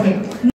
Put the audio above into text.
Okay.